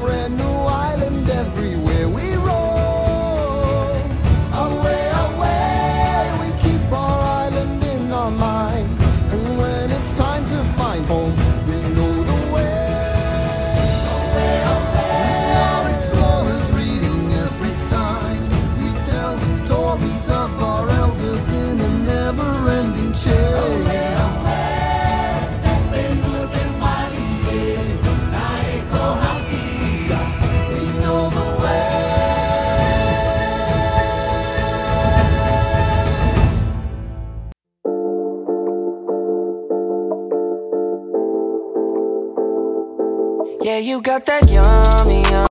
brand new island everywhere we roll. Away, away, we keep our island in our mind. And when it's time to find home, Yeah, you got that yummy. yummy.